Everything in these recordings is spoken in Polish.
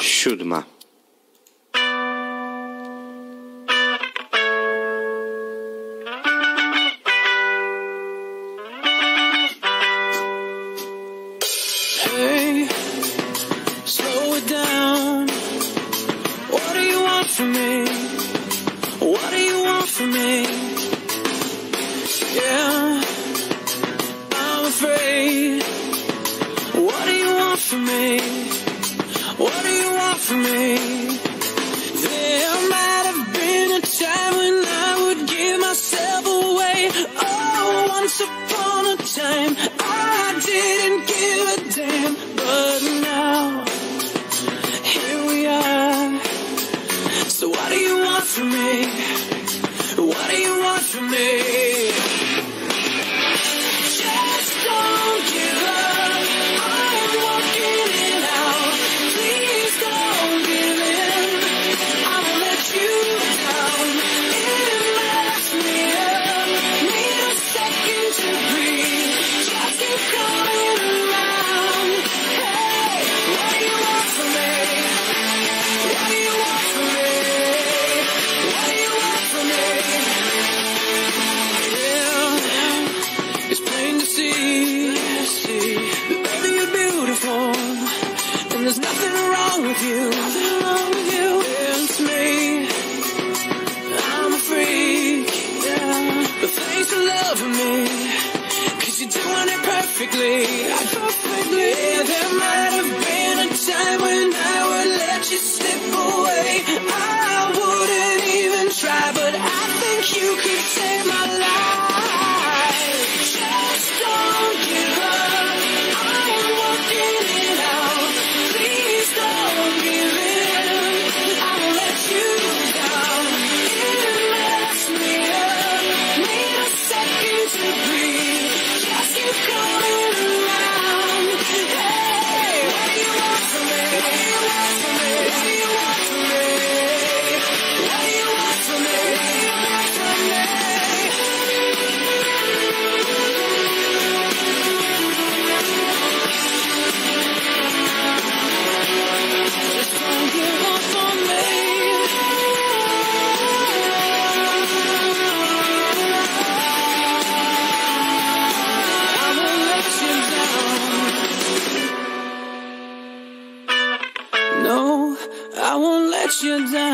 siódma. thanks for loving me. Cause you're doing it perfectly. Perfectly. Yeah, there might have been a time when I would let you slip away. I wouldn't even try, but I think you could save my life. You're done.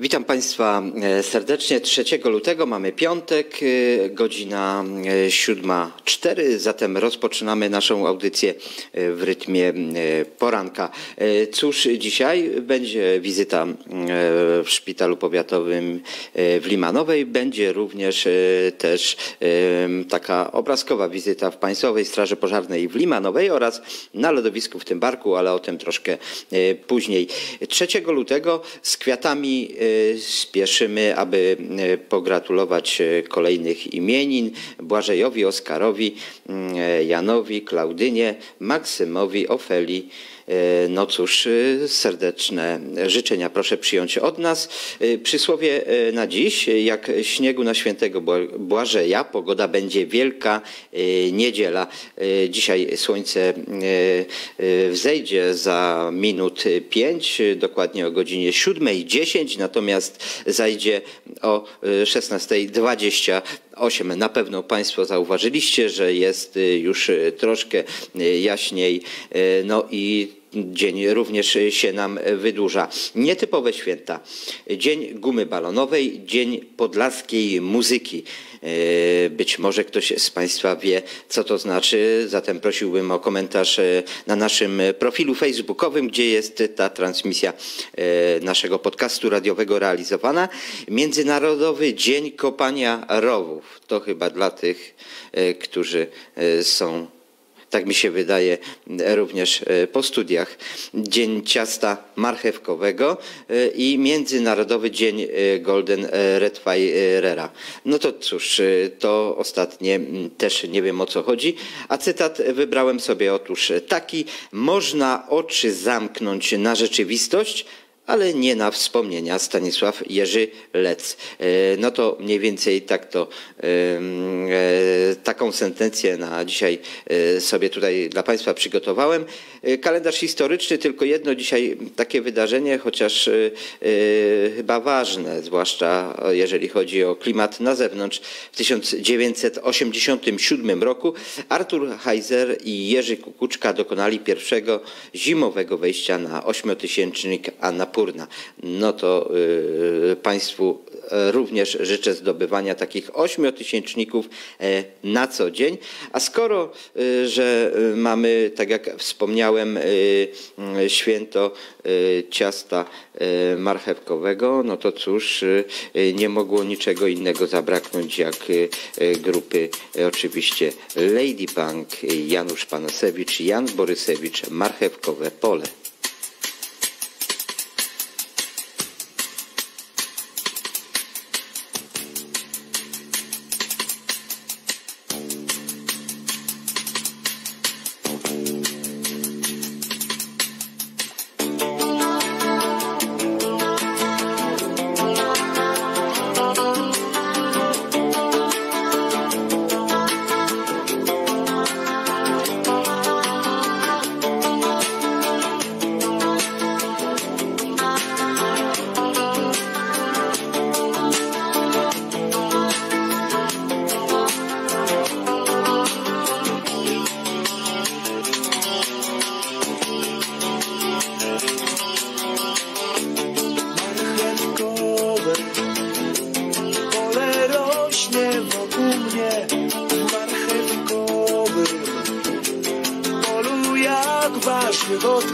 Witam Państwa e, serdecznie. 3 lutego mamy piątek, e, godzina e, 7.04, zatem rozpoczynamy naszą audycję w rytmie poranka. Cóż, dzisiaj będzie wizyta w szpitalu powiatowym w Limanowej, będzie również też taka obrazkowa wizyta w Państwowej Straży Pożarnej w Limanowej oraz na lodowisku w tym barku, ale o tym troszkę później. 3 lutego z kwiatami Y, spieszymy, aby y, pogratulować y, kolejnych imienin Błażejowi, Oskarowi, Janowi, Klaudynie, Maksymowi, Ofeli, E, no cóż, e, serdeczne życzenia proszę przyjąć od nas. E, przysłowie na dziś, jak śniegu na świętego Błażeja, pogoda będzie wielka niedziela. Dzisiaj słońce wzejdzie za minut pięć, dokładnie o godzinie 7.10, natomiast zajdzie o 16.20. 8. Na pewno Państwo zauważyliście, że jest y, już y, troszkę y, jaśniej. No i dzień również się nam wydłuża. Nietypowe święta. Dzień gumy balonowej, dzień podlaskiej muzyki. E, Być może ktoś z Państwa wie, co to znaczy, zatem prosiłbym o komentarz e, na naszym profilu facebookowym, gdzie jest ta transmisja e, naszego podcastu radiowego realizowana. Międzynarodowy Dzień Kopania Rowów. To chyba dla tych, którzy są tak mi się wydaje, również e, po studiach. Dzień ciasta marchewkowego e, i Międzynarodowy Dzień e, Golden Retrievera. No to cóż, e, to ostatnie też nie wiem o co chodzi. A cytat wybrałem sobie otóż taki. Można oczy zamknąć na rzeczywistość, ale nie na wspomnienia Stanisław Jerzy Lec. E, No to mniej więcej tak to, e, taką sentencję na dzisiaj e, sobie tutaj dla Państwa przygotowałem. Kalendarz historyczny, tylko jedno dzisiaj takie wydarzenie, chociaż chyba ważne, zwłaszcza jeżeli chodzi o klimat na zewnątrz. W 1987 roku Artur Heiser i Jerzy Kukuczka dokonali pierwszego zimowego wejścia na ośmiotysięcznik No to y, Państwu również życzę zdobywania takich ośmiotysięczników e, na co dzień. A skoro, y, że y, mamy, tak jak wspomniałem, święto ciasta marchewkowego, no to cóż, nie mogło niczego innego zabraknąć jak grupy oczywiście Lady y, Janusz Panasewicz, Jan Borysewicz, Marchewkowe Pole.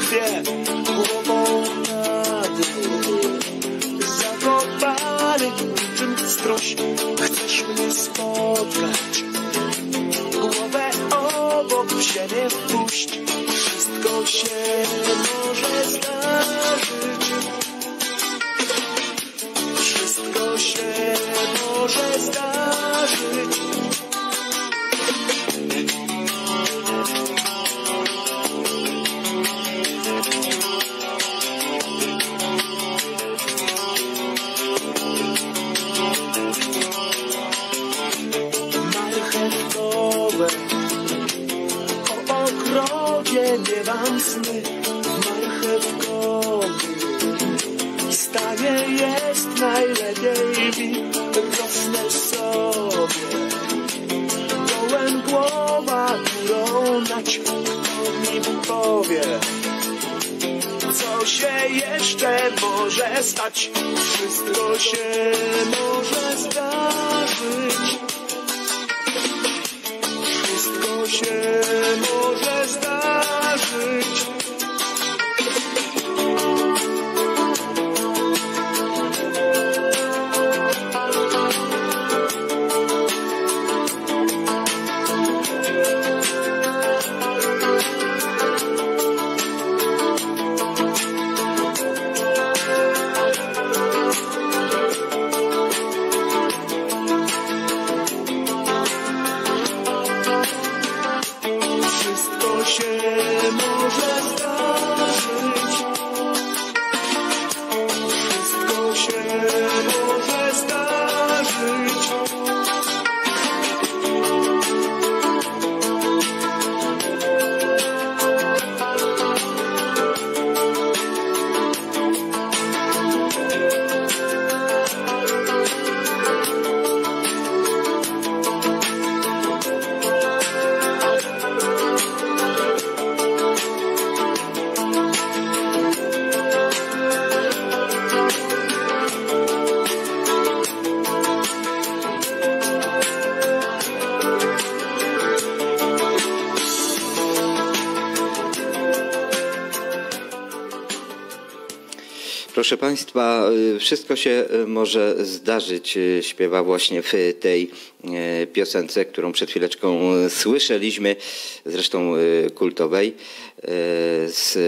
Tkwie głową dół Zakopany niczym struś Chcesz mnie spotkać. Głowę obok siebie wpuść. Wszystko się może zdarzyć jeszcze może stać wszystko się może zdarzyć. Wszystko się może zdarzyć Proszę Państwa, y, wszystko się y, może zdarzyć, y, śpiewa właśnie w tej piosence, którą przed chwileczką słyszeliśmy, zresztą kultowej, z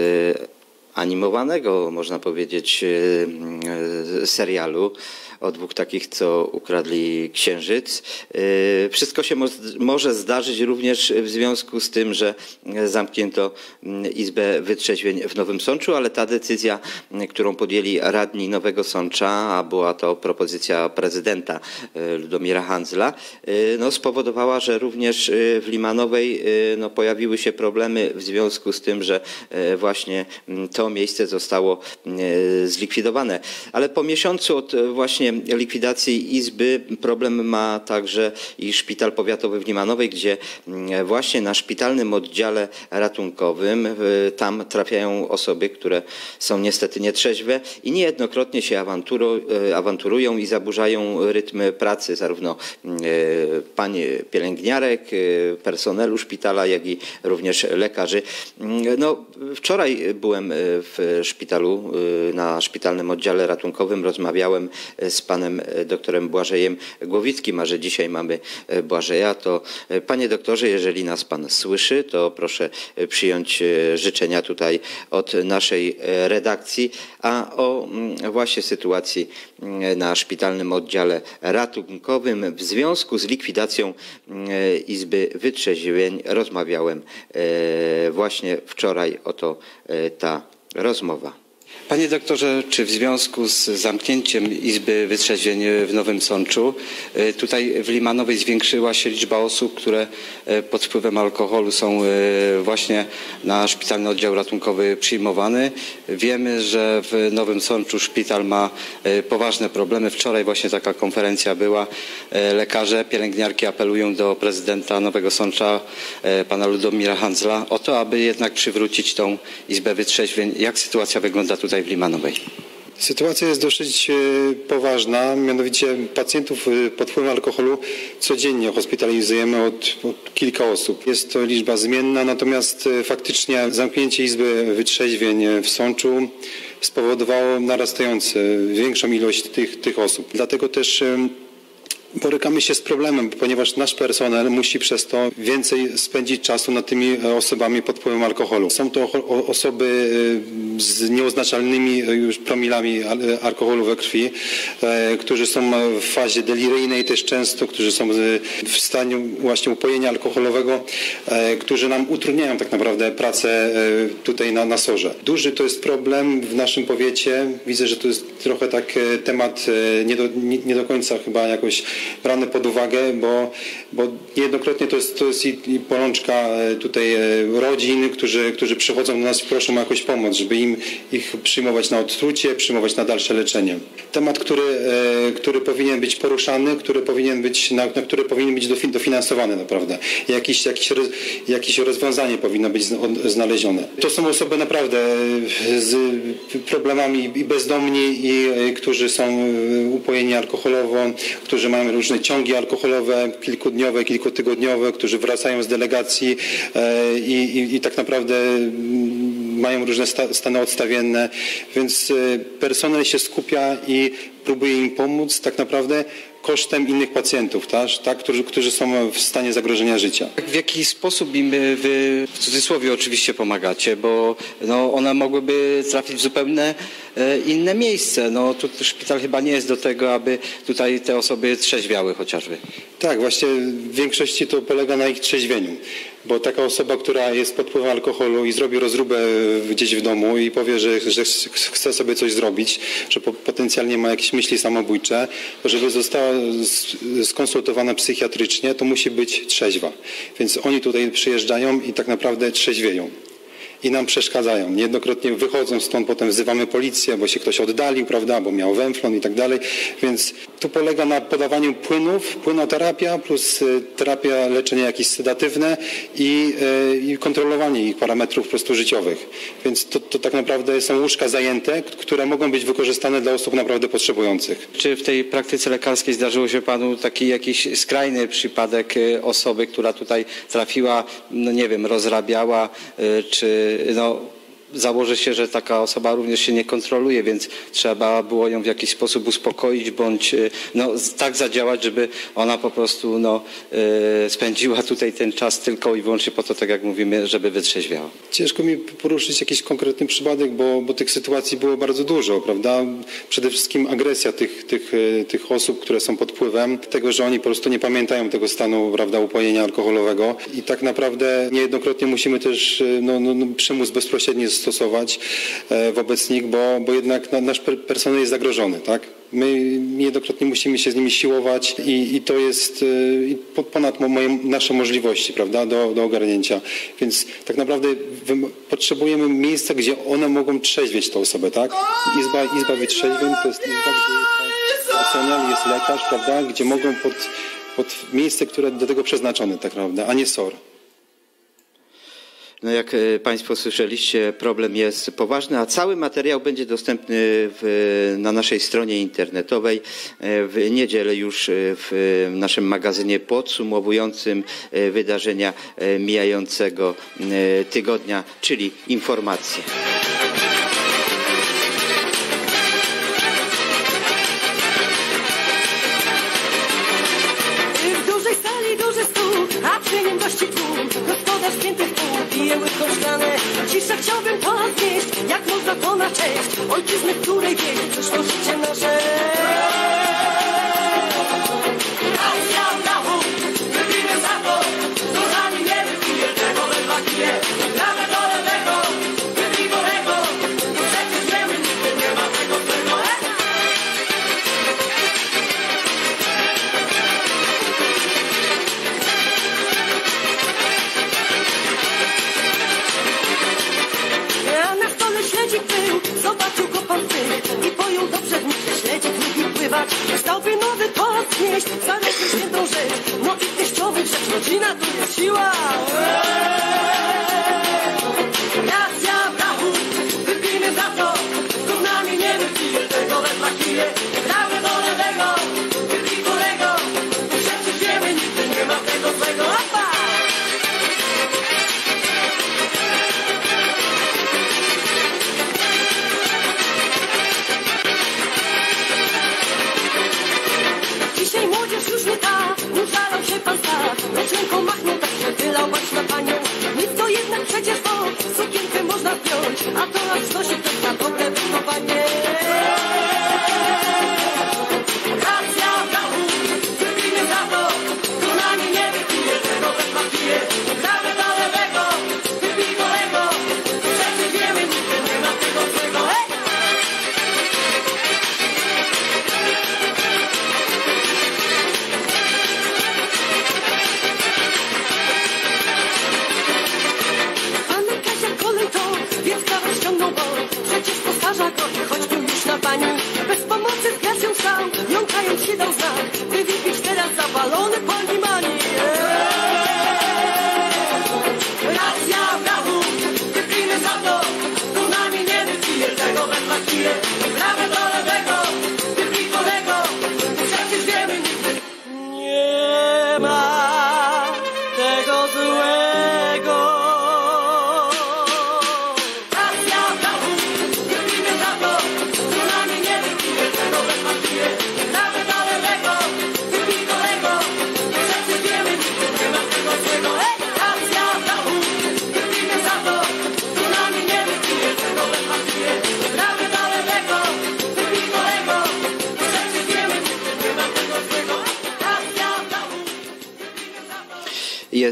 animowanego, można powiedzieć, serialu o dwóch takich, co ukradli księżyc. Y, Wszystko się mo- może zdarzyć również w związku z tym, że zamknięto mm, Izbę Wytrzeźwień w Nowym Sączu, ale ta decyzja, mm, którą podjęli radni Nowego Sącza, a była to propozycja prezydenta y, Ludomira Handzla, y, no, spowodowała, że również w Limanowej no, pojawiły się problemy w związku z tym, że właśnie mm, to miejsce zostało zlikwidowane. Ale po miesiącu od właśnie likwidacji Izby problem ma także i Szpital Powiatowy w Limanowej, gdzie mm, właśnie na szpitalnym oddziale ratunkowym tam trafiają osoby, które są niestety nietrzeźwe i niejednokrotnie się awanturo, y, awanturują i zaburzają rytmy pracy zarówno y, pań pielęgniarek, y, personelu szpitala, jak i również lekarzy. Mm, No, wczoraj byłem w szpitalu, na szpitalnym oddziale ratunkowym, rozmawiałem z panem y, doktorem Błażejem Głowickim, a że dzisiaj mamy y, Błażeja, to y, panie doktorze, jeżeli nas pan słyszy, to proszę przyjąć życzenia tutaj od naszej redakcji, a o mm, właśnie sytuacji mm, na szpitalnym oddziale ratunkowym w związku z likwidacją mm, Izby Wytrzeźwień rozmawiałem e, właśnie wczoraj. Oto e, ta rozmowa. Panie doktorze, czy w związku z zamknięciem Izby Wytrzeźwień w Nowym Sączu, y, tutaj w Limanowej zwiększyła się liczba osób, które y, pod wpływem alkoholu są y, właśnie na szpitalny oddział ratunkowy przyjmowane? Wiemy, że w Nowym Sączu szpital ma poważne problemy. Wczoraj właśnie taka konferencja była. Lekarze, pielęgniarki apelują do prezydenta Nowego Sącza, pana Ludomira Handzla, o to, aby jednak przywrócić tą Izbę Wytrzeźwień. Jak sytuacja wygląda tutaj w Limanowej? Sytuacja jest dosyć e, poważna, mianowicie pacjentów e, pod wpływem alkoholu codziennie hospitalizujemy od, od kilka osób. Jest to liczba zmienna, natomiast e, faktycznie zamknięcie Izby Wytrzeźwień w Sączu spowodowało narastające, większą ilość tych, tych osób. Dlatego też borykamy się z problemem, ponieważ nasz personel musi przez to więcej spędzić czasu nad tymi osobami pod wpływem alkoholu. Są to osoby z nieoznaczalnymi e, już promilami e, alkoholu we krwi, e, którzy są w fazie deliryjnej też często, którzy są w stanie właśnie upojenia alkoholowego, którzy nam utrudniają tak naprawdę pracę tutaj na, na sorze. Duży to jest problem w naszym powiecie. Widzę, że to jest trochę tak temat nie do, nie, nie do końca chyba jakoś brany pod uwagę, bo, bo niejednokrotnie to jest, to jest i, i bolączka e, tutaj rodzin, którzy, którzy przychodzą do nas i proszą o jakąś pomoc, żeby im ich przyjmować na odtrucie, przyjmować na dalsze leczenie. Temat, który, e, który powinien być poruszany, który powinien być, na, na który powinien być dofi- dofinansowany naprawdę. Jakieś, roz, jakieś rozwiązanie powinno być znalezione. To są osoby naprawdę e, z problemami i bezdomni, i e, którzy są upojeni alkoholowo, którzy mają różne ciągi alkoholowe, kilkudniowe, kilkutygodniowe, którzy wracają z delegacji i, i, i tak naprawdę mm, mają różne sta, stany odstawienne, więc e, personel się skupia i próbuje im pomóc tak naprawdę kosztem innych pacjentów, tak, tak, którzy, którzy są w stanie zagrożenia życia. W jaki sposób im y, wy, w cudzysłowie oczywiście pomagacie, bo no, one mogłyby trafić w zupełnie inne miejsce. No, tu szpital chyba nie jest do tego, aby tutaj te osoby trzeźwiały chociażby. Tak, właśnie w większości to polega na ich trzeźwieniu. Bo taka osoba, która jest pod wpływem alkoholu i zrobi rozróbę gdzieś w domu i powie, że, że chce sobie coś zrobić, że po, potencjalnie ma jakieś myśli samobójcze, to żeby została skonsultowana psychiatrycznie, to musi być trzeźwa. Więc oni tutaj przyjeżdżają i tak naprawdę trzeźwieją i nam przeszkadzają. Niejednokrotnie wychodzą stąd, potem wzywamy policję, bo się ktoś oddalił, prawda, bo miał węflon i tak dalej. Więc tu polega na podawaniu płynów, płynoterapia plus y, terapia, leczenie jakieś sedatywne i, y, i kontrolowanie ich parametrów po prostu życiowych. Więc to, to tak naprawdę są łóżka zajęte, które mogą być wykorzystane dla osób naprawdę potrzebujących. Czy w tej praktyce lekarskiej zdarzyło się panu taki jakiś skrajny przypadek y, osoby, która tutaj trafiła, no nie wiem, rozrabiała, y, czy no, założy się, że taka osoba również się nie kontroluje, więc trzeba było ją w jakiś sposób uspokoić bądź y, no, z- tak zadziałać, żeby ona po prostu no, y, spędziła tutaj ten czas tylko i wyłącznie po to, tak jak mówimy, żeby wytrzeźwiała. Ciężko mi poruszyć jakiś konkretny przypadek, bo, bo tych sytuacji było bardzo dużo, prawda? Przede wszystkim agresja tych, tych, e, tych osób, które są pod wpływem tego, że oni po prostu nie pamiętają tego stanu, prawda, upojenia alkoholowego i tak naprawdę niejednokrotnie musimy też no, no, no, przymus bezpośredni stosować e, wobec nich, bo, bo jednak na, nasz per- personel jest zagrożony, tak? My niejednokrotnie musimy się z nimi siłować i, i to jest po- ponad mo- moje, nasze możliwości, prawda, do, do ogarnięcia. Więc tak naprawdę potrzebujemy miejsca, gdzie one mogą trzeźwieć tę osobę, tak? Izba, izba wytrzeźwień to jest izba, gdzie jest oceniam, jest lekarz, prawda, gdzie mogą pod, pod miejsce, które do tego przeznaczone, tak naprawdę, a nie SOR. No jak e, Państwo słyszeliście, problem jest poważny, a cały materiał będzie dostępny w, na naszej stronie internetowej e, w niedzielę już e, w naszym magazynie podsumowującym wydarzenia mijającego tygodnia, czyli informacje. Chciałbym to znieść, jak można to na cześć. Ojczyzny, której wieś przyszło życie nasze.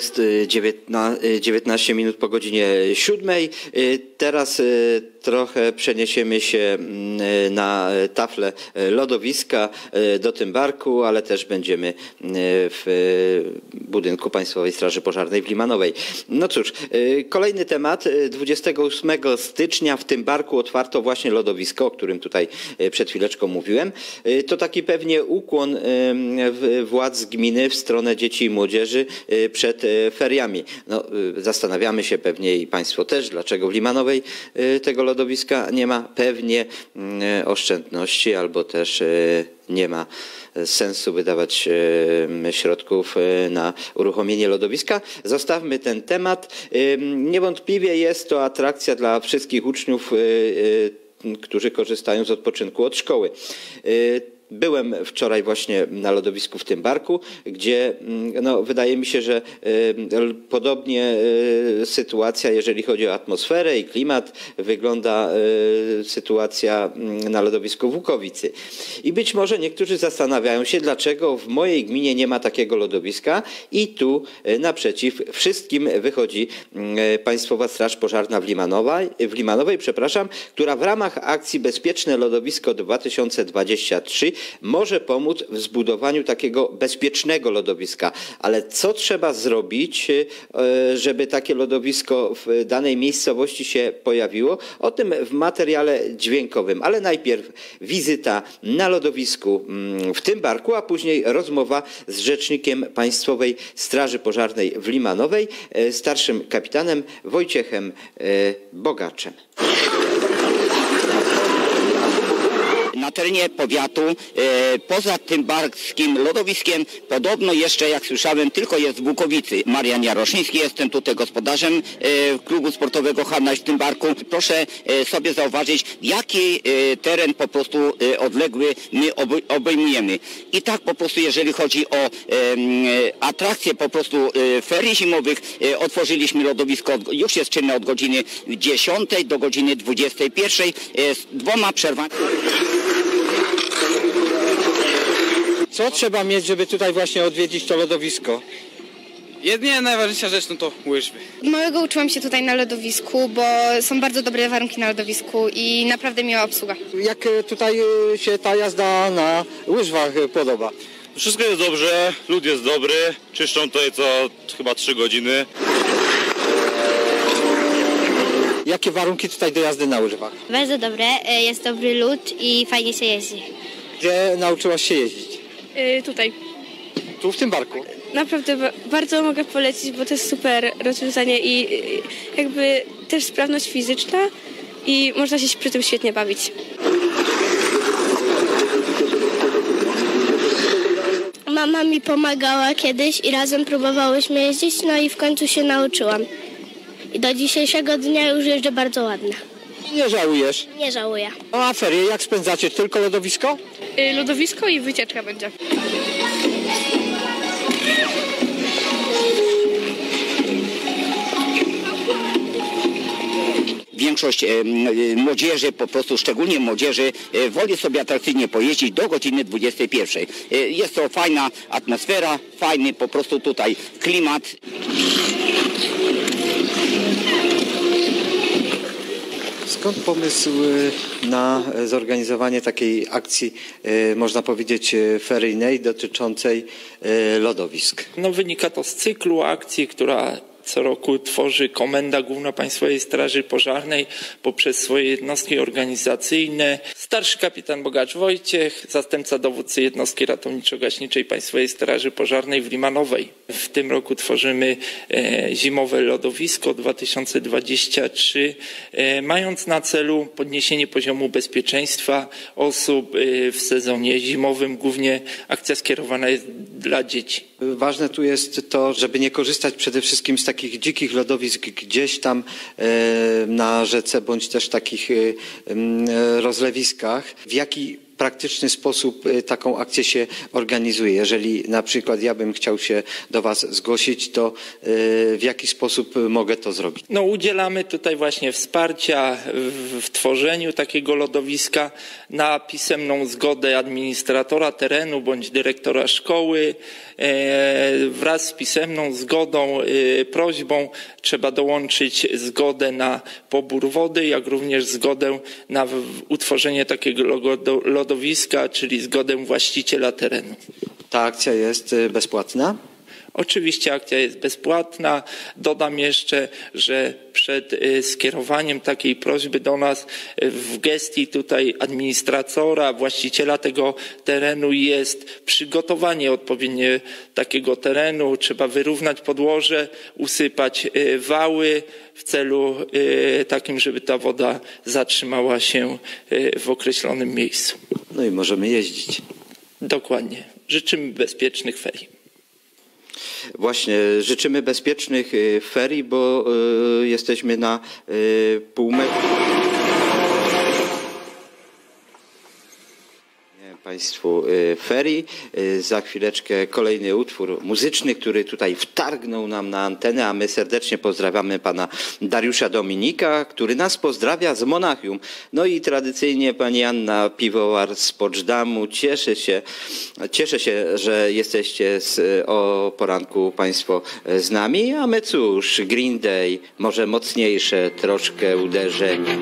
Jest y, 19, y, 19 minut po godzinie 7. Y, Teraz y, trochę przeniesiemy się mm, y, na taflę y, lodowiska y, do Tymbarku, ale też będziemy w budynku Państwowej Straży Pożarnej w Limanowej. No cóż, kolejny temat. Y, 28 stycznia w Tymbarku otwarto właśnie lodowisko, o którym tutaj przed chwileczką mówiłem. To taki pewnie ukłon władz gminy w stronę dzieci i młodzieży przed e, feriami. No, e, zastanawiamy się pewnie i Państwo też, dlaczego w Limanowej e, tego lodowiska nie ma. Pewnie mm, e, oszczędności albo też e, nie ma sensu wydawać e, środków e, na uruchomienie lodowiska. Zostawmy ten temat. E, Niewątpliwie jest to atrakcja dla wszystkich uczniów, e, e, którzy korzystają z odpoczynku od szkoły. Byłem wczoraj właśnie na lodowisku w tym barku, gdzie mm, no, wydaje mi się, że podobnie e, sytuacja, jeżeli chodzi o atmosferę i klimat, wygląda e, sytuacja mm, na lodowisku w Łukowicy. I być może niektórzy zastanawiają się, dlaczego w mojej gminie nie ma takiego lodowiska i tu e, naprzeciw wszystkim wychodzi mm, Państwowa Straż Pożarna w Limanowej, w Limanowej przepraszam, która w ramach akcji Bezpieczne Lodowisko 2023 może pomóc w zbudowaniu takiego bezpiecznego lodowiska. Ale co trzeba zrobić, e, żeby takie lodowisko w danej miejscowości się pojawiło? O tym w materiale dźwiękowym. Ale najpierw wizyta na lodowisku mm, w tym barku, a później rozmowa z rzecznikiem Państwowej Straży Pożarnej w Limanowej, e, starszym kapitanem Wojciechem e, Bogaczem. Na terenie powiatu. E, poza tym barskim lodowiskiem podobno jeszcze, jak słyszałem, tylko jest w Bukowicy. Marian Jaroszyński, jestem tutaj gospodarzem e, klubu sportowego Hanna w tym barku. Proszę e, sobie zauważyć, jaki teren po prostu odległy my obej- obejmujemy. I tak po prostu, jeżeli chodzi o atrakcje po prostu ferii zimowych, otworzyliśmy lodowisko, od- już jest czynne od godziny 10 do godziny 21 e, z dwoma przerwami. Co trzeba mieć, żeby tutaj właśnie odwiedzić to lodowisko? Jedynie najważniejsza rzecz no to łyżwy. Od małego uczyłam się tutaj na lodowisku, bo są bardzo dobre warunki na lodowisku i naprawdę miła obsługa. Jak e, tutaj e, się ta jazda na łyżwach e, podoba? Wszystko jest dobrze, lud jest dobry, czyszczą tutaj co chyba 3 godziny. Jakie warunki tutaj do jazdy na łyżwach? Bardzo dobre, jest dobry lód i fajnie się jeździ. Gdzie nauczyłaś się jeździć? Tutaj. Tu w tym barku. Naprawdę ba- bardzo mogę polecić, bo to jest super rozwiązanie i y, jakby też sprawność fizyczna i można się przy tym świetnie bawić. Mama mi pomagała kiedyś i razem próbowałyśmy jeździć, no i w końcu się nauczyłam. I do dzisiejszego dnia już jeżdżę bardzo ładnie. Nie żałujesz. Nie żałuję. No a ferie jak spędzacie? Tylko lodowisko? Lodowisko i wycieczka będzie. Większość e, młodzieży, po prostu szczególnie młodzieży, e, woli sobie atrakcyjnie pojeździć do godziny 21. E, Jest to fajna atmosfera, fajny po prostu tutaj klimat. Skąd pomysł y, na e, zorganizowanie takiej akcji, e, można powiedzieć, e, feryjnej dotyczącej lodowisk? No wynika to z cyklu akcji, która co roku tworzy Komenda Główna Państwowej Straży Pożarnej poprzez swoje jednostki organizacyjne. Starszy kapitan Bogacz Wojciech, zastępca dowódcy jednostki ratowniczo-gaśniczej Państwowej Straży Pożarnej w Limanowej. W tym roku tworzymy e, zimowe lodowisko 2023, e, mając na celu podniesienie poziomu bezpieczeństwa osób e, w sezonie zimowym. Głównie akcja skierowana jest dla dzieci. Ważne tu jest to, żeby nie korzystać przede wszystkim z takich dzikich lodowisk gdzieś tam e, na rzece, bądź też takich e, e, rozlewiskach. W jaki praktyczny sposób e, taką akcję się organizuje? Jeżeli na przykład ja bym chciał się do Was zgłosić, to e, w jaki sposób mogę to zrobić? No, udzielamy tutaj właśnie wsparcia w, tworzeniu takiego lodowiska na pisemną zgodę administratora terenu bądź dyrektora szkoły. E, wraz z pisemną zgodą, e, prośbą trzeba dołączyć zgodę na pobór wody, jak również zgodę na utworzenie takiego logo- lodowiska, czyli zgodę właściciela terenu. Ta akcja jest e, bezpłatna? Oczywiście akcja jest bezpłatna. Dodam jeszcze, że przed y, skierowaniem takiej prośby do nas y, w gestii tutaj administratora, właściciela tego terenu jest przygotowanie odpowiednie takiego terenu. Trzeba wyrównać podłoże, usypać y, wały w celu takim, żeby ta woda zatrzymała się w określonym miejscu. No i możemy jeździć. Dokładnie. Życzymy bezpiecznych ferii. Właśnie, życzymy bezpiecznych y, ferii, bo y, jesteśmy na y, Państwu ferii. Za chwileczkę kolejny utwór muzyczny, który tutaj wtargnął nam na antenę, a my serdecznie pozdrawiamy pana Dariusza Dominika, który nas pozdrawia z Monachium. No i tradycyjnie pani Anna Piwołar z Poczdamu. Cieszę się, cieszę się, że jesteście z, o poranku państwo z nami, a my cóż, Green Day, może mocniejsze troszkę uderzenie.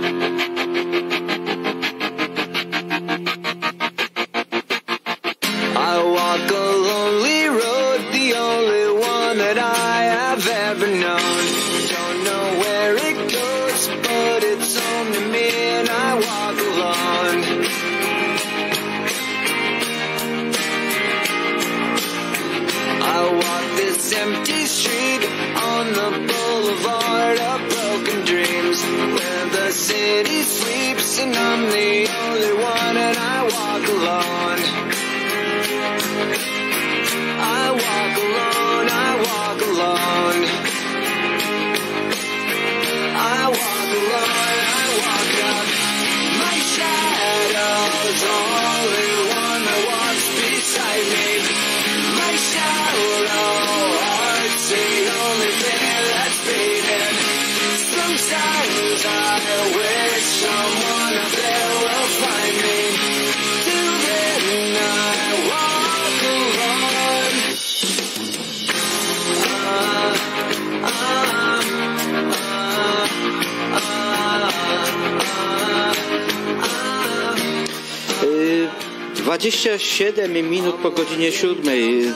27 minut po godzinie 7,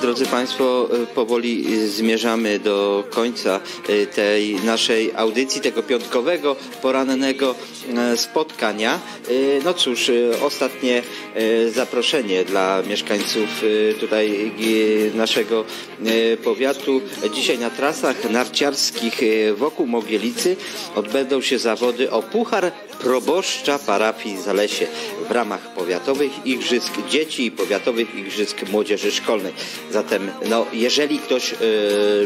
drodzy Państwo, y, powoli zmierzamy do końca y, tej naszej audycji, tego piątkowego, porannego e, spotkania. No cóż, ostatnie zaproszenie dla mieszkańców tutaj naszego powiatu. Dzisiaj na trasach narciarskich wokół Mogielicy odbędą się zawody o Puchar proboszcza parafii Zalesie w ramach powiatowych igrzysk dzieci i powiatowych igrzysk młodzieży szkolnej. Zatem, no, jeżeli ktoś e,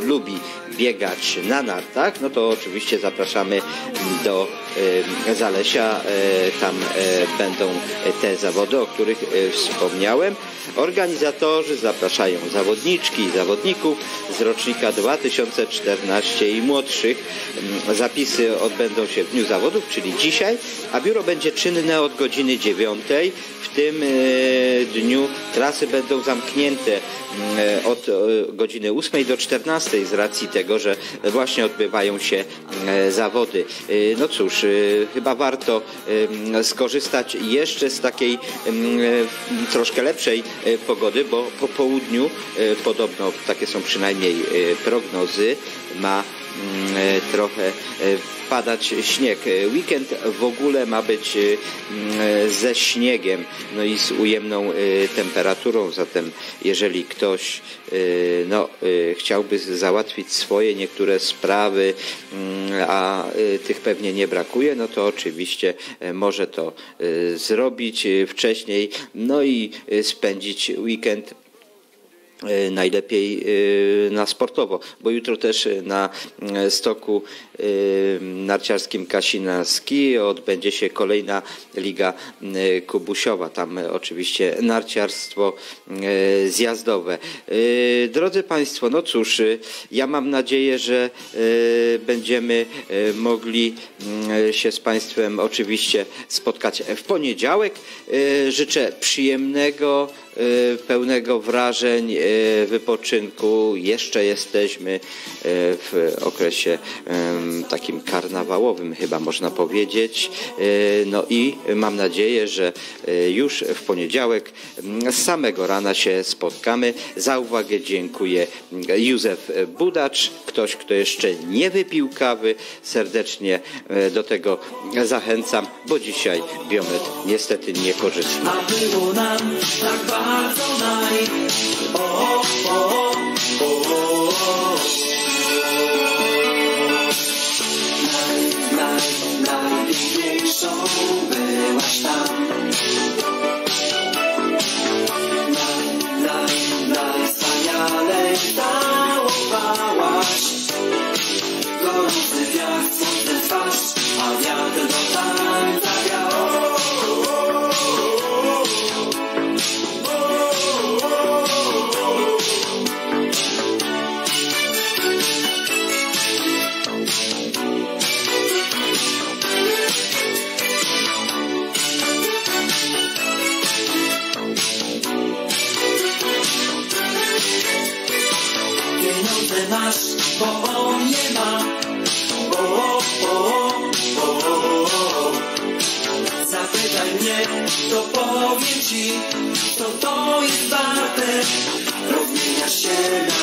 lubi biegać na nartach, no to oczywiście zapraszamy do e, Zalesia. E, tam będą te zawody, o których wspomniałem. Organizatorzy zapraszają zawodniczki i zawodników z rocznika 2014 i młodszych. Mm, Zapisy odbędą się w dniu zawodów, czyli dzisiaj, a biuro będzie czynne od godziny 9. W tym dniu trasy będą zamknięte mm, od e, godziny 8 do 14 z racji tego, że właśnie odbywają się e, zawody. E, No cóż, e, chyba warto skorzystać jeszcze z takiej e, troszkę lepszej pogody, bo po południu podobno, takie są przynajmniej prognozy, ma mm, trochę padać śnieg. Weekend w ogóle ma być e, mm, ze śniegiem, no i z ujemną e, temperaturą, zatem jeżeli ktoś e, no, chciałby załatwić swoje niektóre sprawy, mm, a tych pewnie nie brakuje, no to oczywiście może to zrobić wcześniej, no i spędzić weekend najlepiej e, na sportowo, bo jutro też e, na e, stoku e, narciarskim Kasina Ski odbędzie się kolejna Liga e, Kubusiowa. Tam e, oczywiście narciarstwo e, zjazdowe. E, Drodzy Państwo, no cóż, e, ja mam nadzieję, że e, będziemy e, mogli mm, się z Państwem oczywiście spotkać w poniedziałek. E, Życzę przyjemnego, e, pełnego wrażeń e, wypoczynku. Jeszcze jesteśmy e, w okresie takim karnawałowym, chyba można powiedzieć. No i mam nadzieję, że już w poniedziałek m, z samego rana się spotkamy. Za uwagę dziękuję Józef Budacz, ktoś, kto jeszcze nie wypił kawy. Serdecznie e, do tego zachęcam, bo dzisiaj biometr niestety niekorzystny. A było nam tak najpiękniejszą byłaś tam. Bo on nie ma. O, o, o, o, o. Zapytaj mnie, to powiem ci, co to jest warte. Rozmieniasz się na